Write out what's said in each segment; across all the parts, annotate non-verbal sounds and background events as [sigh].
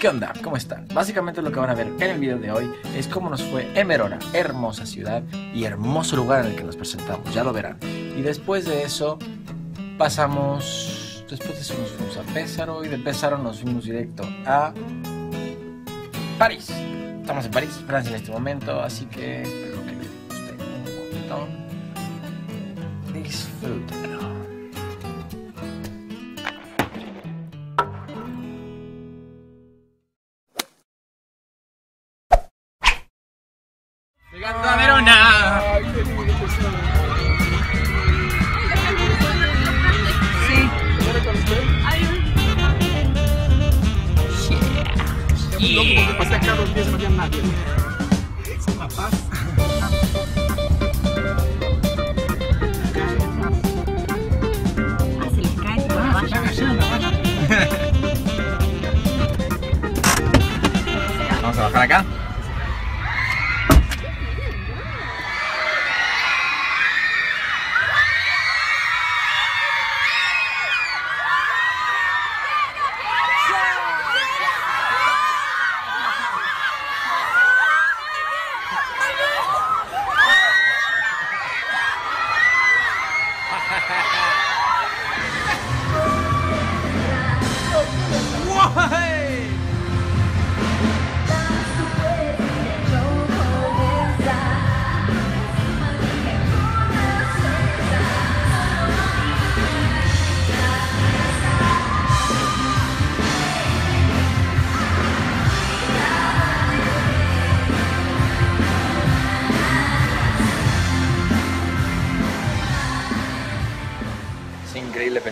¿Qué onda? ¿Cómo están? Básicamente lo que van a ver en el video de hoy es cómo nos fue en Verona, hermosa ciudad y hermoso lugar en el que nos presentamos, ya lo verán. Y después de eso pasamos, después de eso nos fuimos a Pésaro y de Pésaro nos fuimos directo a París. Estamos en París, Francia en este momento, así que espero que les guste un montón. Disfrútenlo. Verona. Pasé acá dos días y no había nadie. Es una paz. Ah, se les cae tipo la valla. Vamos a bajar acá.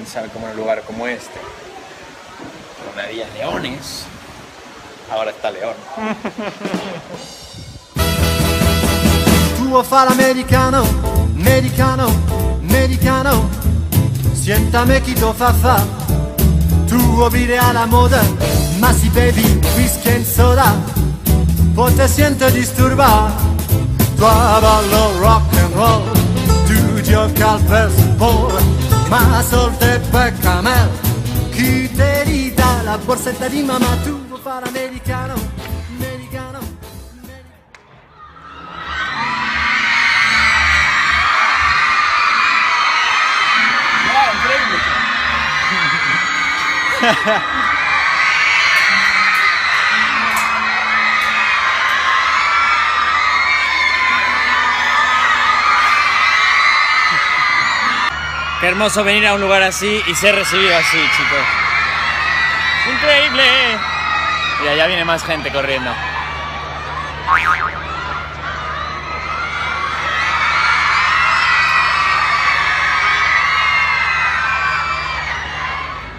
Pensar cómo en un lugar como este, donde había leones, ahora está león. [laughs] Tu vuoi fare l'americano, americano, americano. Siéntame chi lo fa fa Tu vuoi vivere alla moda. Ma si bevi whisky and soda. Poi te siento disturbar Tu rock and roll. Tu gioca al baseball Ma solte borsetta di mamma Tu vuoi fare l'americano, americano [laughs] Qué hermoso venir a un lugar así y ser recibido así, chicos. ¡Increíble! Mira, ya viene más gente corriendo.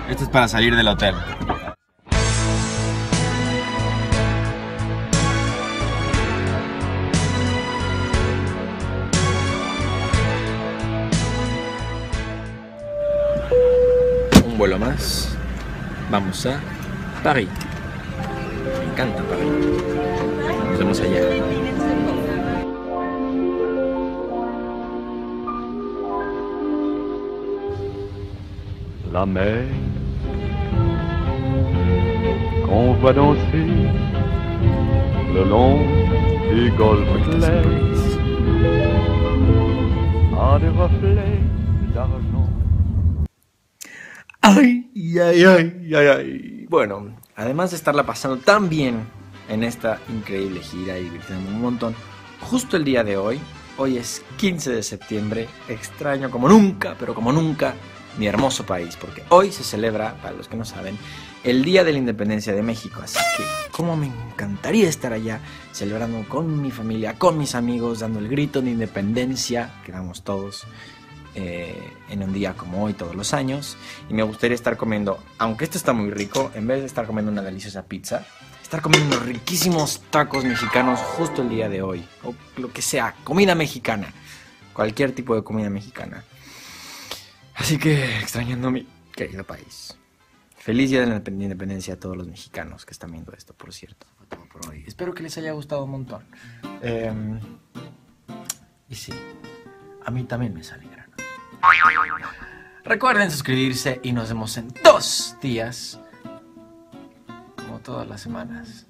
Esto es para salir del hotel. Un vuelo más. Vamos a París. Me encanta París. Nos vemos allá. la mer qu'on voit danser le long des golfes clairs a des reflets d'argent. Ay, ay, ay, ay, ay. Bueno, además de estarla pasando tan bien en esta increíble gira y divirtiéndome un montón, justo el día de hoy, hoy es 15 de septiembre, extraño como nunca, pero como nunca, mi hermoso país, porque hoy se celebra, para los que no saben, el Día de la Independencia de México, así que como me encantaría estar allá celebrando con mi familia, con mis amigos, dando el grito de independencia que damos todos eh, en un día como hoy todos los años y me gustaría estar comiendo, aunque esto está muy rico, en vez de estar comiendo una deliciosa pizza, estar comiendo unos riquísimos tacos mexicanos justo el día de hoy, o lo que sea, comida mexicana, cualquier tipo de comida mexicana. Así que extrañando mi querido país. Feliz día de la independencia a todos los mexicanos que están viendo esto, por cierto. Por hoy. Espero que les haya gustado un montón. Em, y sí, a mí también me grano. Recuerden suscribirse y nos vemos en dos días. Como todas las semanas.